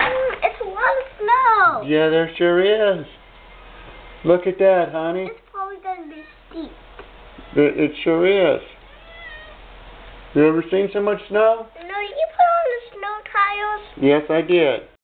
Mm, it's a lot of snow. Yeah, there sure is. Look at that, honey. It's probably going to be steep. It, it sure is. You ever seen so much snow? No, you put on the snow tires. Yes, I did.